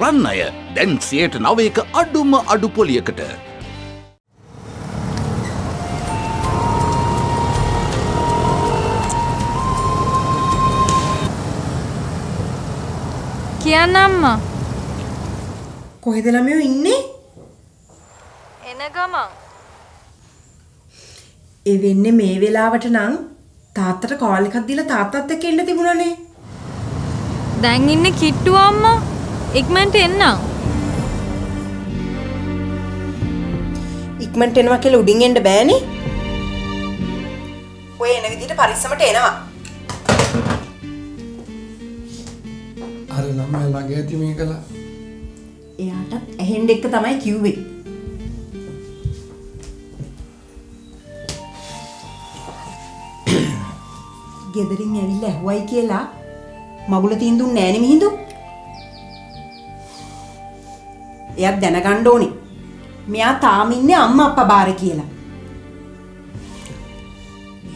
රන් අය දැන් සියයට නවයක අඩුම අඩු පොලියකට. කියන්න අම්මා කොහෙද ළමයෝ ඉන්නේ? එන ගමන් ඒ වෙන්නේ මේ වෙලාවට නම් තාත්තට කාල් එකක් දීලා තාත්තත් එක්ක එන්න තිබුණානේ. දැන් ඉන්න කිට්ටු අම්මා ඉක්මනට එන්නම් ඉක්මනට එනවා කියලා උඩින් එන්න බෑනේ. ඔය එන විදිහට පරිස්සමට එනවා. අර ළමයා ළඟ ඇති මේකලා එයාටත් ඇහෙන්න එක තමයි කිව්වේ. ගෙදරින් ඇවිල්ලා ඇහුවයි කියලා මගුල තීන්දුන් නෑනේ මිහිඳු. එයාත් දැනගන්න ඕනේ. මෙයා තාම ඉන්නේ අම්මා අප්පා බාර කියලා.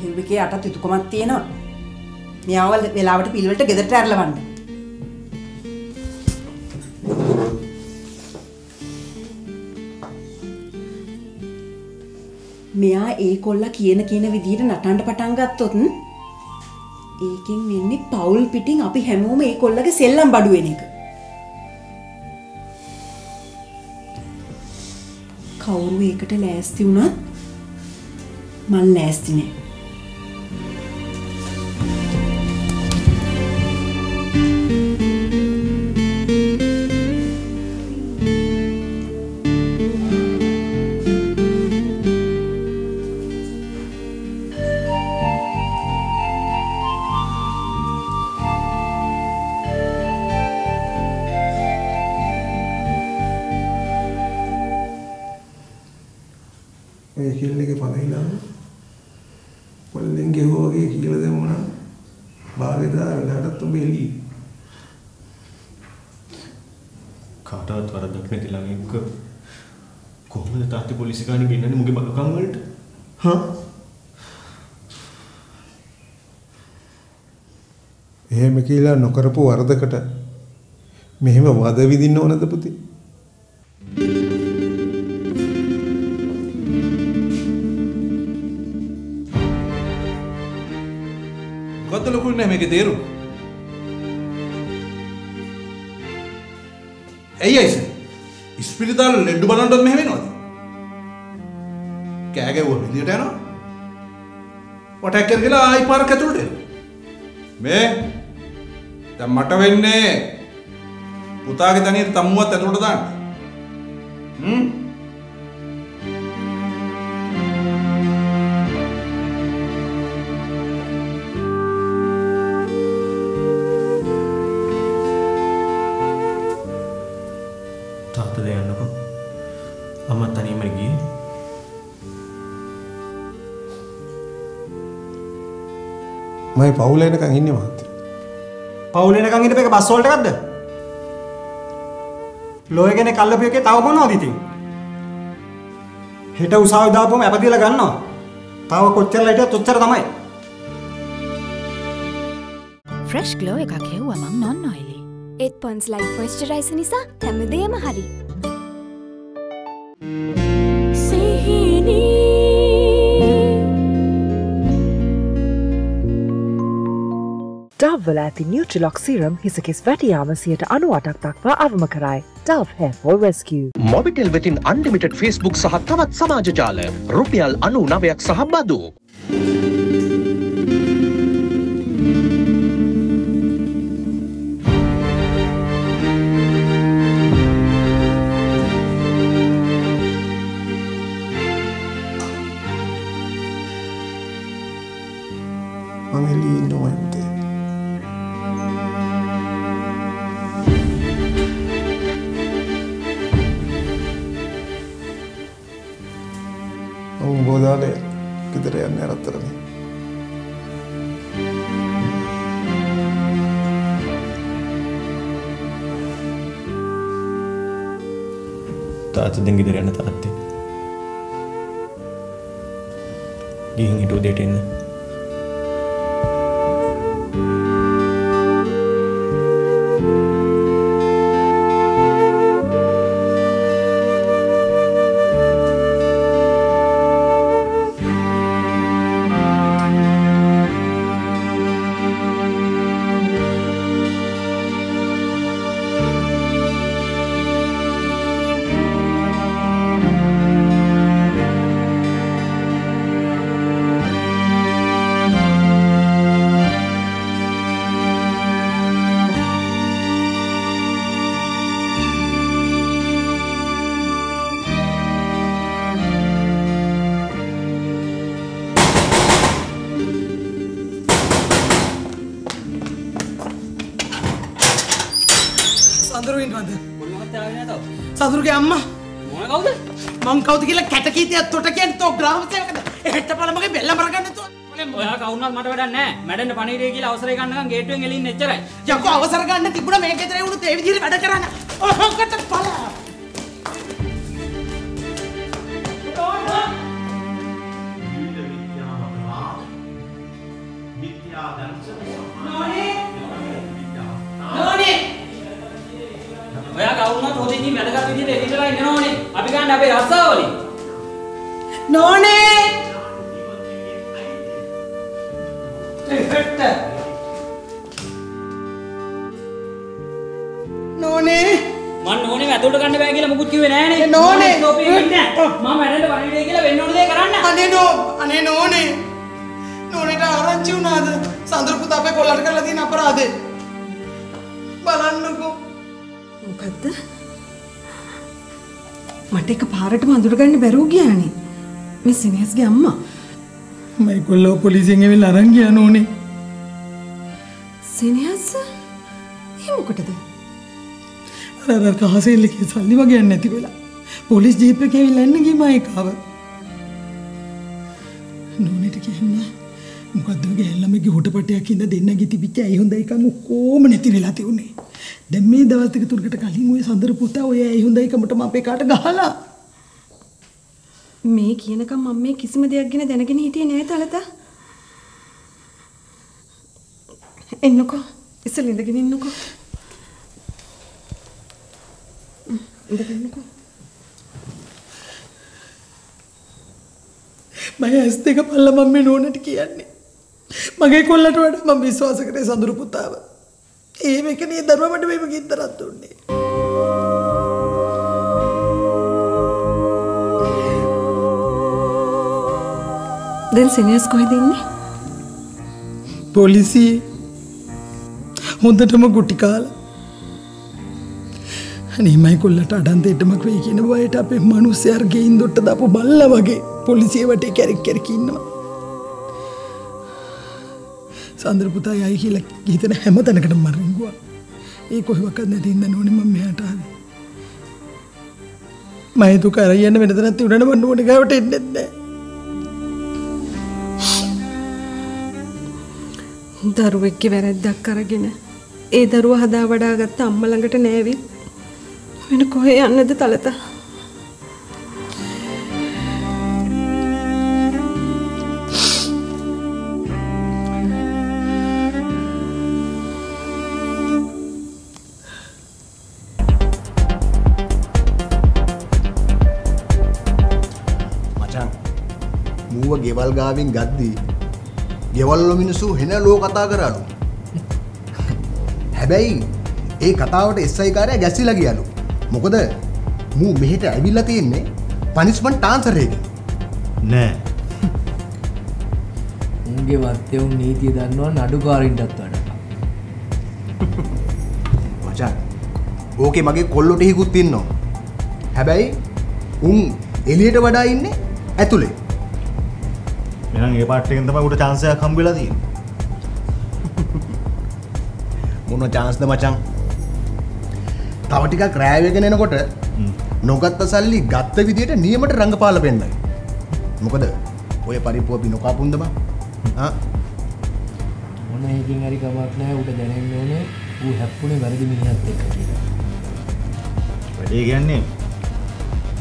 හෙල්විකේ අටත් යුතුයකමක් තියෙනවා. මෙයාව වෙලාවට පිළිවෙලට ගෙදරට ඇරලවන්න. මෙයා ඒ කොල්ලා කියන කියන විදිහට නටන්න පටන් ගත්තොත් ඒකෙන් වෙන්නේ පවුල් පිටින් අපි හැමෝම ඒ කොල්ලගේ සෙල්ලම් බඩු වෙන එක. කවුරු ඒකට ලෑස්ති වුණත් මං ලෑස්ති නෑ. කොහොමද තාත්තේ පොලිසිය ගානේ ගෙන්නන්නේ මුගේ බලකම් වලට හා එහෙම කියලා නොකරපු වරදකට මෙහෙම වද විඳින්න ඕනද පුතේ ගොත්ත ලොකුයි නෑ මේකේ තේරුම. ඇයි අයිස? ඉස්පිරිතාල ලෙඩ්ඩු බලන්නත් මෙහෙම වෙනවද? කෑ ගැව්ව විදියට යනවා. වටක් කරගලා ආයි පාරක් ඇතුළට එනවා. මේ දැන් මට වෙන්නේ පුතාගේ තනියට තමුවත් ඇතුළට දාන්න. හ්ම් මයි පවුල එනකන් ඉන්නේ මහත්තයා. පවුලෙනකං ඉට එක බස්වෝල්ට ගත්ද ලෝයගෙන කල්ලපු එකේ තව මොනවද ඉතින්? හෙට උසාවි දාපුවම ඇපතිල ගන්නවා. තව කොච්චර හිටියත් ඔච්චර තමයි. ෆ්‍රෙෂ් ගලෝ එකක් හෙව්ව මං නොන්න ඔයිලි ඒත් පොන්ස් ලයි් පොස්ටරයිස නිසා හැමදේම හරි ඩව්වල ඇති නිියටලොක් සීරම් හිසකෙස් වැටියාම සියට අනුවටක් දක්වා අවම කරයි. ඩව් හැෆෝ රෙස්කිය. මොබිටෙල් වෙතින් අන්ඩිමිටඩ් ෆස්බුක් සහ තවත් සමාජජාල රුපියල් අනු නවයක් සහ ගෙදර යන්නේ අරතරනේ තාත්තෙන් ගෙදර යන්න තාත්තේ. ගිහින් හිටු දෙට එන්න. කවුද කියලා කැටකීතියක් තොට කියන්නේ තෝ ග්‍රාම සේවකද? එහෙට බලමගේ බෙල්ල මරගන්න තෝ. ඔයා කවුරුත් මට වැඩක් නැහැ. මැඩෙන්න පණීඩේ කියලා අවසරය ගන්නකම් ගේට්ටුවෙන් එළින් එච්චරයි. යකෝ අවසර ගන්න තිබුණා මේ ගෙදරේ වුණත් ඒ විදිහට වැඩ කරන්න. ඔහකට වැතුලට ගන්න බෑ කියලා මුකුත් කිව්වේ නෑනේ. නෝනේ. මම මැඩෙන්න පණීඩේ කියලා වෙන්න ඕන දේ කරන්න. අනේ නෝ අනේ නෝනේ. නෝනේට ආරංචි වුණාද? සඳරු පුතා අපේ කොල්ලට කරලා තියෙන අපරාධේ. බලන්නකෝ. මොකද්ද? මට එක පාරටම අඳුරගන්න බැරුව ගියානේ. මේ සිනේස්ගේ අම්මා. මයි කොල්ලෝ පොලිසියෙන් ඇවිල්ලා අරන් ගියා නෝනේ. සිනේස්? ඒ මොකටද? අර අර කහසෙල්ලකේ සල්ලි වගේ යන්නේ නැති වෙලා. පොලිස් ජීප් එකේ ඇවිල්ලා එන්න ගියා මයි කාව. නෝනෙට කියන්න මොකද්ද ගෑල්ලමගේ හොටපටයක් ඉඳ දෙන්නගේ තිබිච්ච ඇයි හොඳ එකක් ඔක්කොම නැති වෙලා තියුනේ. දැන් මේ දවස් දෙක තුනකට කලින් ওই සඳර පුතා ඔය ඇයි හොඳ එකමටම අපේ කාට ගහලා. මේ කියනකම් මම මේ කිසිම දෙයක් ගැන දැනගෙන හිටියේ නෑ තලතා. එන්නකෝ. ඉස්සෙල් ඉඳගෙන ඉන්නකෝ. ඉඳගෙන ඉන්නකෝ. මම ඇස් දෙක පල්ලා මම මේ නෝනට කියන්නේ. මගේ කොල්ලට වඩා මම විශ්වාස කරේ සඳරු පුතාව. ඒ මේකනේ ධර්මමඩ මේක ගින්දරක් දුන්නේ. දැන් සිනේස් කොහෙද ඉන්නේ? පොලිසියේ හොඳටම ගුටි කාලා. අනේ මයි කොල්ලට අඩන් දෙටමක් වෙයි කියන බයට අපේ මිනිස්සයාර ගෙයින් දොට්ට දාපු බල්ලා වගේ පොලිසිය වටේ කැරක් කැරක ඉන්නවා. සන්දර පුතා යයි කියලා හිතන හැම තැනකටම මරින්ගුවා. ඒ කොහෙවත් නැති ඉන්න නෝනේ මම මෙහාට ආවේ. මම දුක අරයන්න වෙන තැනක් තිබුණාට මම නෝනේ ගාවට එන්නේ නැහැ. දරුවෙක්ගේ වැරැද්දක් අරගෙන ඒ දරුවා හදා වඩා ගත්ත අම්ම ළඟට නෑවි වෙන කොහේ යන්නද තලතා? මචන් මූව ගෙවල් ගාවින් ගද්දී ගෙවල්ල මිනිසු හෙන ලෝ කතා කරලු. හැබැයි ඒ කතාවට එස්සයි කාරය ගැස්සිල කියලු මොකද මූ මෙහෙට ඇවිල්ල තියෙන්නේ පනිස්මන් ටාන්සරේක නෑ. උන්ගේ වර්තයවුන් නීතිය දන්නවා නඩුකාරින්ටත් වඩ. මචන් ඕකේ මගේ කොල්ලොට හිකුත් තින්නවා හැබැයි උන් එලියට වඩා ඉන්න ඇතුළේ මෙනම් ඒ පාට්ටෙන් තමයි උට චාන්සයක් හම්බෙලා තියෙන්නේ. මොන චාන්ස්ද මචං තව ටිකක් රෑවගෙන එනකොට නොගත්ත සල්ලි ගත්ත විදියට නියමට රඟපාල පෙන්නයි. මොකද? ඔය පරිපුව අපි නොකාපුන්දම මොන ඒකින් හරි කමක් නැහැ උට දැනෙන්න ඕනේ ඌ හැප්පුණේ වැරදි මිනිහත් එක්ක කියලා. වැඩේ කියන්නේ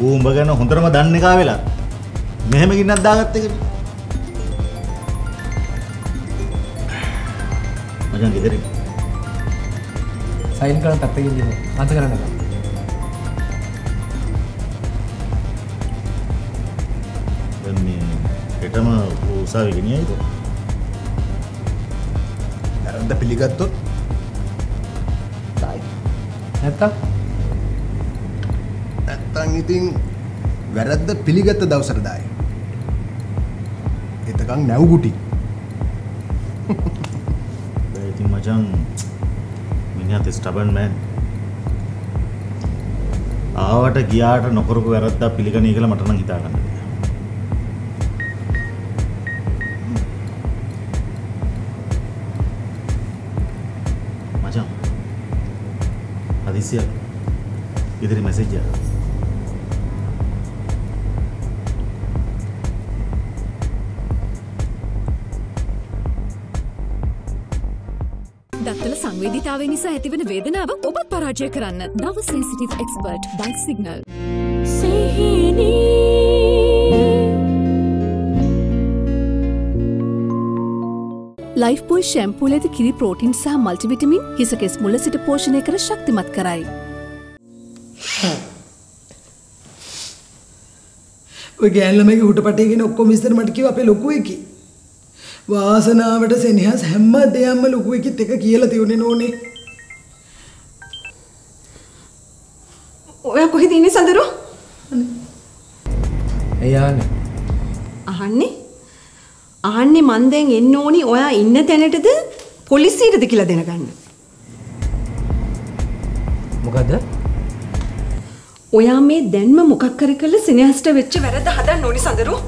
ඌ උඹ ගැන හොඳටම දන්න එකා වෙලා මෙහෙම ගින්නක් දාගත්ත එක මචං ගෙදරින් සයින් කරන් පැත්තකින්. අන්ත කරන්න බෑ. දැන් මේ හෙටම ඌ උසාවි ගෙනියයිද වැරද්ද පිළිගත්තොත්? නැත්තං ඉතින් වැරද්ද පිළිගත්ත දවසට දායි. එතකං නැව්ගුටි ඉතින් මචං මිනිහත් ස්ටබන් මෑන් ආවට ගියාට නොකරපු වැරද්දක් පිළිගනී කියලා මට නම් හිතා ගන්න බැහැ. මචං හදිසියක් ඉදිරි මැසේජ් එක. සංවේදිතාවේ නිසා ඇතිවන වේදනාව ඔබත් පරාජය කරන්න නව sensitive expert by signal life පොයි ශැම්පූල ඇති කිරි ප්‍රෝටින් සහ මල්ටිවිටමින් හිසකෙස් මුල සිට පෝෂණය කර ශක්තිමත් කරයි. ඔය ගෑන්ලමගේ හුට පටේගෙන ඔක්කොම විස්තර මට කිව්ව අපේ ලොකු එකි. වාසනාවට සෙනෙහස් හැම දෙයක්ම ලොකු එකිත් එක කියලා තියුනේ නෝනේ. ඔයා කොහෙද ඉන්නේ සඳරු? එයානේ අහන්නේ? අහන්නේ මන් දැන් එන්න ඕනි ඔයා ඉන්න තැනටද පොලිසියටද කියලා දැනගන්න. මොකද ඔයා මේ දැන්ම මොකක් කර කළ සෙනෙහස්ට වෙච්ච වැරද්ද හදන්න ඕනි සඳරු.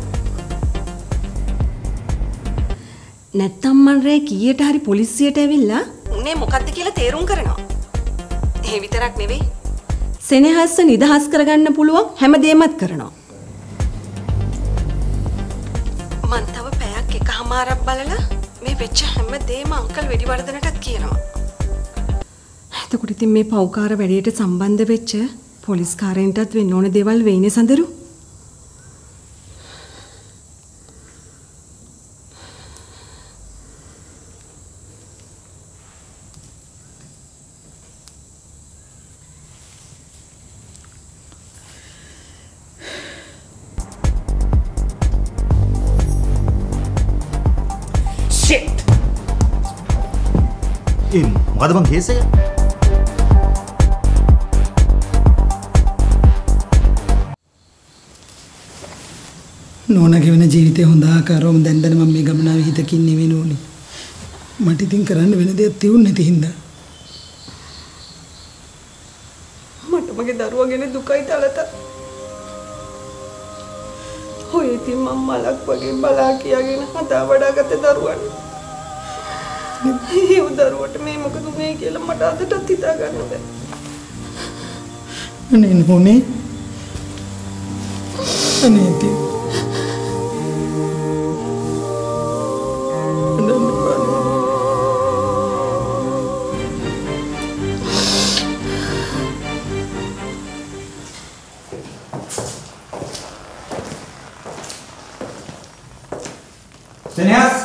නැත්තම් මන් රෑ කීයට හරි පොලිසියට ඇවිල්ලා උනේ මොකක්ද කියලා තේරුම් කරනවා. ඒ විතරක් නෙවෙයි. සෙනෙහස්ස නිදහස් කරගන්න පුළුවන් හැම දෙයක්මත් කරනවා. මන් තව පැයක් එකහමාරක් බලලා මේ වෙච්ච හැම දේම අංකල් වෙඩිවර්ධනටත් කියනවා. එතකොට ඉතින් මේ පව්කාර වැඩේට සම්බන්ධ වෙච්ච පොලිස් කාරයන්ටත් වෙන්න ඕන දේවල් වෙයිනේ සඳරු. මොකද බං කේස් එක? නෝනගේ වෙන ජීවිතය හොඳ ආකාරවම දැන් දැන මම මේ ගමනාවේ හිතකින් නෙවෙයි නෝනේ. මට ඉතින් කරන්න වෙන දෙයක් තියුන්නේ නැති හින්දා. මට මගේ දරුවා ගැන දුකයි තලත. ඔය ඉතින් මම මලක් වගේ බලා කියාගෙන හදා වඩාගත්ත දරුවන්. ඒ දරුවට මේ මොකද උනේ කියලා මට අදටත් හිතා ගන්න බැහැ. අනේ නෝනේ. අනේ ඉතින් සෙනෙහස්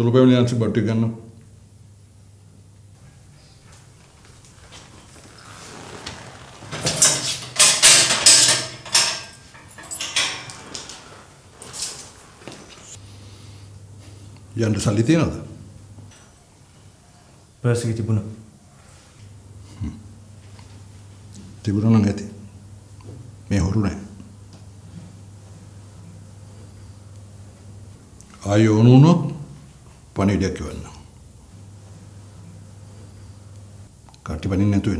සුළු පැමිණි අංශ බට්ටි ගන්න යන්න සල්ලි තියනවද? පර්ස් එකේ තිබුණා. තිබුණා නම් ඇති. මේ හොරු නෑ. ආයෙ ඕන වුණොත් පණිවිඩයක් කියවන්න. කට්ටි පණින්න නැතු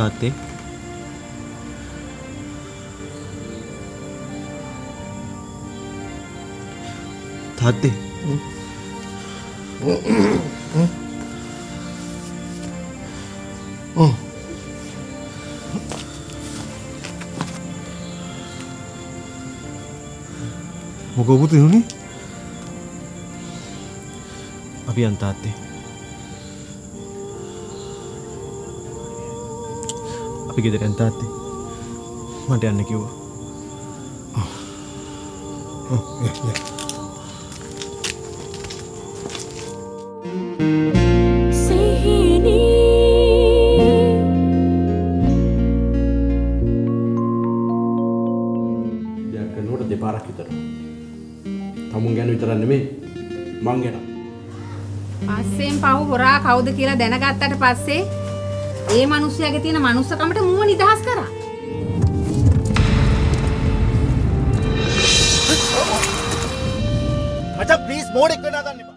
වෙනවා. එන්න තාත්තේ. තාත්තේ මොකෝ පුතේ උනේ අපි යන් අපි ගෙදර යන්න තාත්තේ. මට යන්න කිව්වා. දෙයක් කරනකොට දෙපාරක් විතර. තමුන් ගැන විතරක් නෙමෙයි මං ගැන. පස්සෙන් පහු හොරා කවුද කියලා දැනගත්තට පස්සේ ඒ මිනිස්සයාගේ තියෙන මනුස්සකමට මුව නිදහස් කරා. මචං ප්ලීස් මෝඩෙක් වෙන්න හදන්න